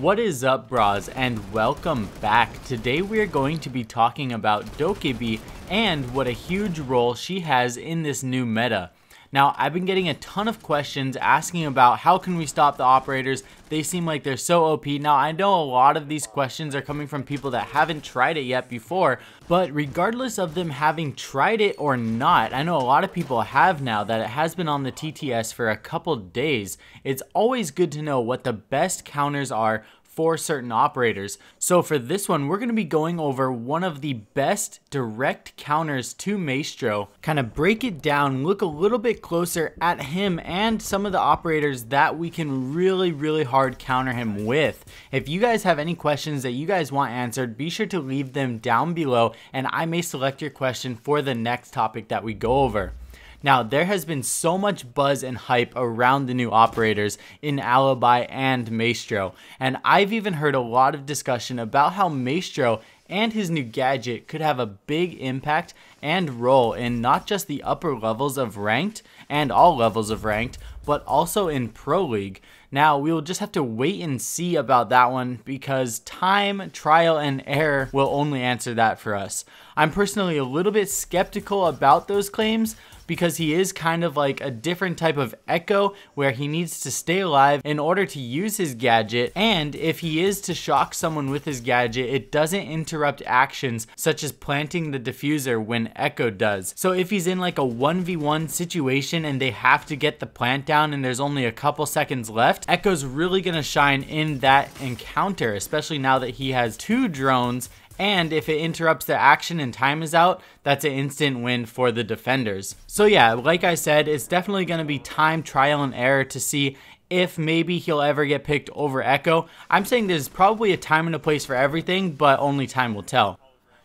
What is up bras and welcome back. Today we are going to be talking about Dokkaebi and what a huge role she has in this new meta. Now, I've been getting a ton of questions asking about how can we stop the operators. They seem like they're so OP. Now, I know a lot of these questions are coming from people that haven't tried it yet before, but regardless of them having tried it or not, I know a lot of people have now that it has been on the TTS for a couple days. It's always good to know what the best counters are for certain operators. So for this one, we're going to be going over one of the best direct counters to Maestro, kind of break it down, look a little bit closer at him and some of the operators that we can really, really hard counter him with. If you guys have any questions that you guys want answered, be sure to leave them down below and I may select your question for the next topic that we go over. Now, there has been so much buzz and hype around the new operators in Alibi and Maestro, and I've even heard a lot of discussion about how Maestro and his new gadget could have a big impact and role in not just the upper levels of ranked and all levels of ranked, but also in Pro League. Now, we will just have to wait and see about that one because time, trial, and error will only answer that for us. I'm personally a little bit skeptical about those claims, because he is kind of like a different type of Echo where he needs to stay alive in order to use his gadget. And if he is to shock someone with his gadget, it doesn't interrupt actions such as planting the diffuser when Echo does. So if he's in like a 1v1 situation and they have to get the plant down and there's only a couple seconds left, Echo's really gonna shine in that encounter, especially now that he has two drones and if it interrupts the action and time is out, that's an instant win for the defenders. So yeah, like I said, it's definitely going to be time, trial, and error to see if maybe he'll ever get picked over Echo. I'm saying there's probably a time and a place for everything, but only time will tell.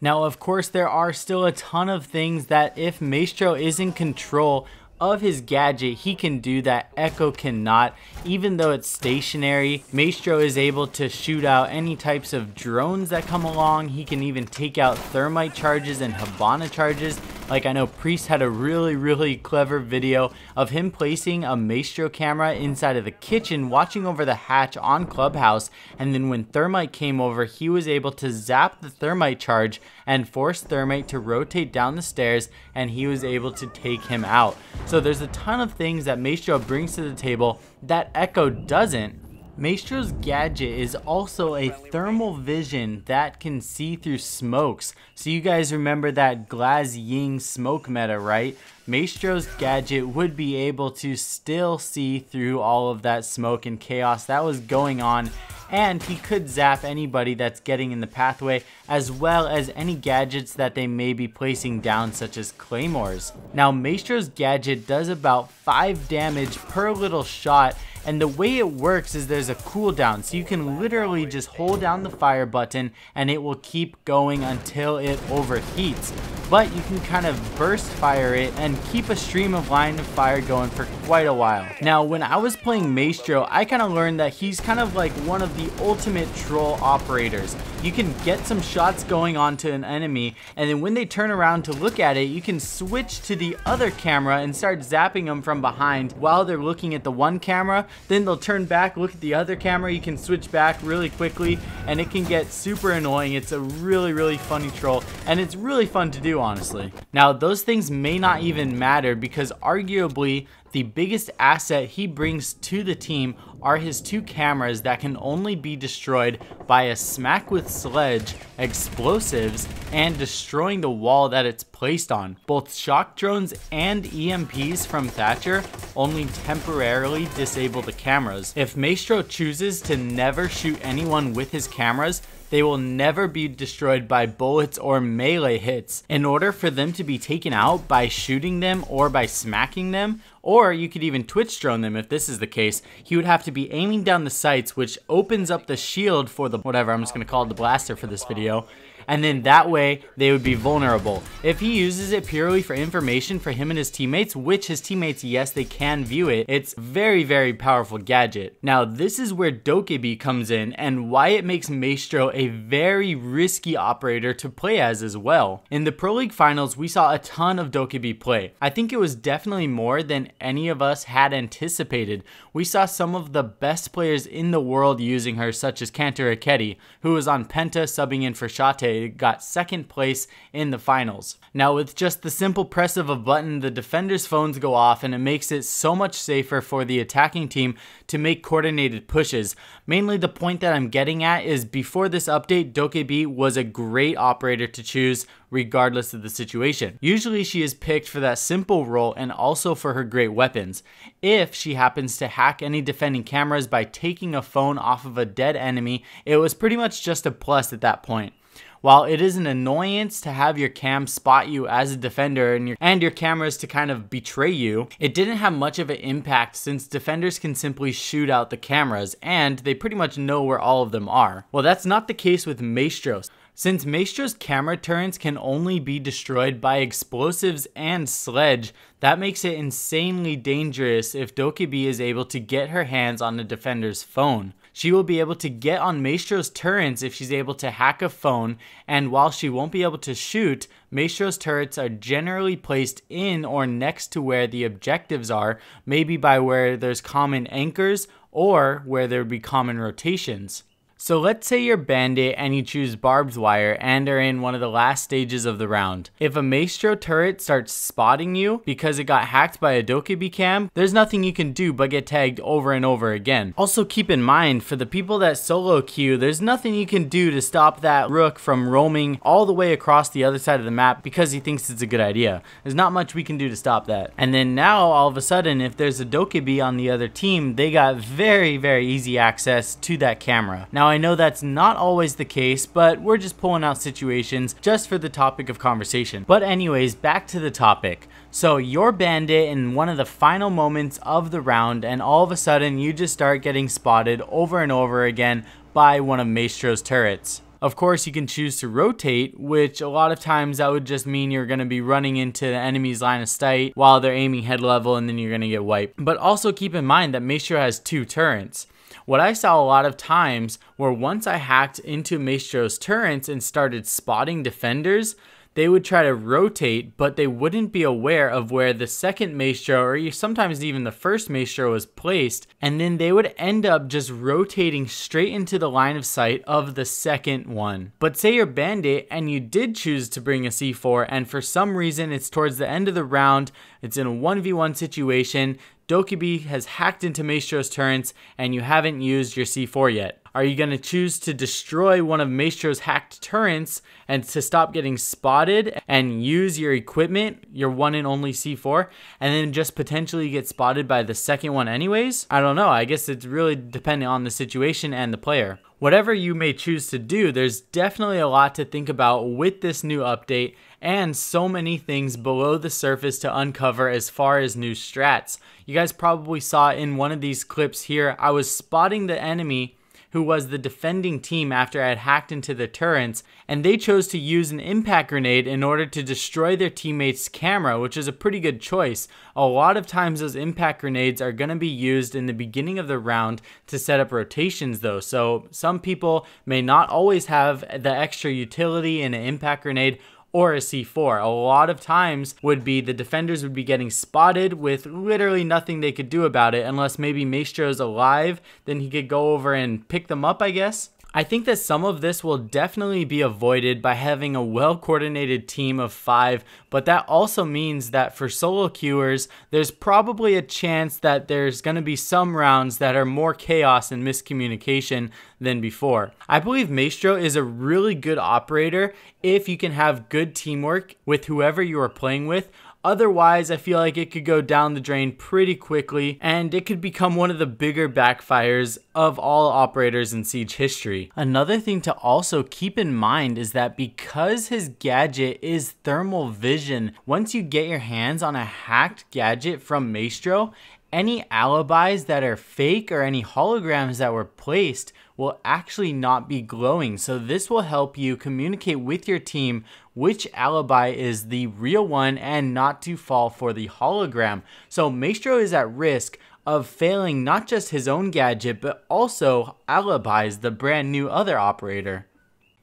Now, of course, there are still a ton of things that if Maestro is in control of his gadget, he can do that Echo cannot. Even though it's stationary, Maestro is able to shoot out any types of drones that come along. He can even take out thermite charges and Hibana charges. Like I know Priest had a really, really clever video of him placing a Maestro camera inside of the kitchen watching over the hatch on Clubhouse. And then when Thermite came over, he was able to zap the Thermite charge and force Thermite to rotate down the stairs and he was able to take him out. So there's a ton of things that Maestro brings to the table that Echo doesn't. Maestro's gadget is also a thermal vision that can see through smokes. So you guys remember that Glaz Ying smoke meta, right? Maestro's gadget would be able to still see through all of that smoke and chaos that was going on and he could zap anybody that's getting in the pathway as well as any gadgets that they may be placing down such as claymores. Now Maestro's gadget does about 5 damage per little shot and the way it works is there's a cooldown. So you can literally just hold down the fire button and it will keep going until it overheats but you can kind of burst fire it and keep a stream of line of fire going for quite a while. Now, when I was playing Maestro, I kind of learned that he's kind of like one of the ultimate troll operators. You can get some shots going onto an enemy, and then when they turn around to look at it, you can switch to the other camera and start zapping them from behind while they're looking at the one camera. Then they'll turn back, look at the other camera, you can switch back really quickly, and it can get super annoying. It's a really, really funny troll, and it's really fun to do honestly. Now, those things may not even matter because arguably the biggest asset he brings to the team are his two cameras that can only be destroyed by a smack with sledge, explosives, and destroying the wall that it's placed on. Both shock drones and EMPs from Thatcher only temporarily disable the cameras. If Maestro chooses to never shoot anyone with his cameras, they will never be destroyed by bullets or melee hits. In order for them to be taken out by shooting them or by smacking them, or you could even twitch drone them if this is the case, he would have to be aiming down the sights which opens up the shield for the whatever, I'm just to call it the blaster for this video, and then that way they would be vulnerable. If he uses it purely for information for him and his teammates, which his teammates, yes, they can view it, it's very, very powerful gadget. Now, this is where Dokkaebi comes in and why it makes Maestro a very risky operator to play as as well. In the Pro League Finals, we saw a ton of Dokkaebi play. I think it was definitely more than any of us had anticipated. We saw some of the best players in the world using her, such as Kantoraketti, who was on Penta subbing in for Shatte, got second place in the finals. Now, with just the simple press of a button, the defender's phones go off and it makes it so much safer for the attacking team to make coordinated pushes. Mainly the point that I'm getting at is before this update, Dokkaebi was a great operator to choose regardless of the situation. Usually she is picked for that simple role and also for her great weapons. If she happens to hack any defending cameras by taking a phone off of a dead enemy, it was pretty much just a plus at that point. While it is an annoyance to have your cam spot you as a defender and your, and your cameras to kind of betray you, it didn't have much of an impact since defenders can simply shoot out the cameras and they pretty much know where all of them are. Well, that's not the case with Maestros. Since Maestro's camera turrets can only be destroyed by explosives and sledge, that makes it insanely dangerous if Dokkaebi is able to get her hands on the defender's phone. She will be able to get on Maestro's turrets if she's able to hack a phone, and while she won't be able to shoot, Maestro's turrets are generally placed in or next to where the objectives are, maybe by where there's common anchors or where there would be common rotations. So let's say you're Bandit and you choose Barbed Wire and are in one of the last stages of the round. If a Maestro turret starts spotting you because it got hacked by a Dokkaebi cam, there's nothing you can do but get tagged over and over again. Also keep in mind, for the people that solo queue, there's nothing you can do to stop that Rook from roaming all the way across the other side of the map because he thinks it's a good idea. There's not much we can do to stop that. And then now, all of a sudden, if there's a Dokkaebi on the other team, they got very, very easy access to that camera. Now, I know that's not always the case, but we're just pulling out situations just for the topic of conversation. But anyways, back to the topic. So you're bandit in one of the final moments of the round and all of a sudden you just start getting spotted over and over again by one of Maestro's turrets. Of course, you can choose to rotate, which a lot of times that would just mean you're going to be running into the enemy's line of sight while they're aiming head level and then you're going to get wiped. But also keep in mind that Maestro has two turrets. What I saw a lot of times were once I hacked into Maestro's turrets and started spotting defenders, they would try to rotate, but they wouldn't be aware of where the second Maestro or sometimes even the first Maestro was placed, and then they would end up just rotating straight into the line of sight of the second one. But say you're Bandit and you did choose to bring a C4, and for some reason it's towards the end of the round, it's in a 1v1 situation, Dokkaebi has hacked into Maestro's turrets and you haven't used your C4 yet. Are you going to choose to destroy one of Maestro's hacked turrets and to stop getting spotted and use your equipment, your one and only C4, and then just potentially get spotted by the second one anyways? I don't know. I guess it's really dependent on the situation and the player. Whatever you may choose to do, there's definitely a lot to think about with this new update and so many things below the surface to uncover as far as new strats. You guys probably saw in one of these clips here, I was spotting the enemy who was the defending team after I had hacked into the turrets, and they chose to use an impact grenade in order to destroy their teammate's camera, which is a pretty good choice. A lot of times those impact grenades are going to be used in the beginning of the round to set up rotations though, so some people may not always have the extra utility in an impact grenade or a C4. A lot of times would be the defenders would be getting spotted with literally nothing they could do about it unless maybe Maestro's alive, then he could go over and pick them up, I guess. I think that some of this will definitely be avoided by having a well coordinated team of five, but that also means that for solo queuers, there's probably a chance that there's going to be some rounds that are more chaos and miscommunication than before. I believe Maestro is a really good operator if you can have good teamwork with whoever you are playing with Otherwise, I feel like it could go down the drain pretty quickly and it could become one of the bigger backfires of all operators in Siege history. Another thing to also keep in mind is that because his gadget is thermal vision, once you get your hands on a hacked gadget from Maestro, any alibis that are fake or any holograms that were placed will actually not be glowing. So this will help you communicate with your team which alibi is the real one and not to fall for the hologram. So Maestro is at risk of failing not just his own gadget, but also alibis the brand new other operator.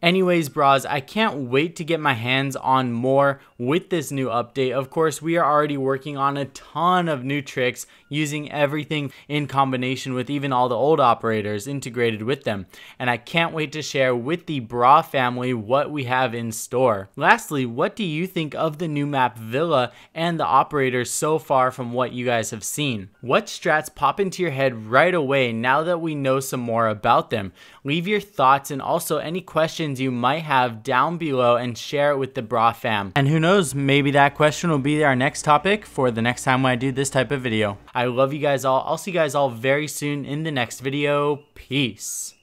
Anyways, bras, I can't wait to get my hands on more with this new update. Of course, we are already working on a ton of new tricks using everything in combination with even all the old operators integrated with them. And I can't wait to share with the Bra family what we have in store. Lastly, what do you think of the new map Villa and the operators so far from what you guys have seen? What strats pop into your head right away now that we know some more about them? Leave your thoughts and also any questions you might have down below and share it with the Bra fam. And who knows, maybe that question will be our next topic for the next time when I do this type of video. I love you guys all. I'll see you guys all very soon in the next video. Peace.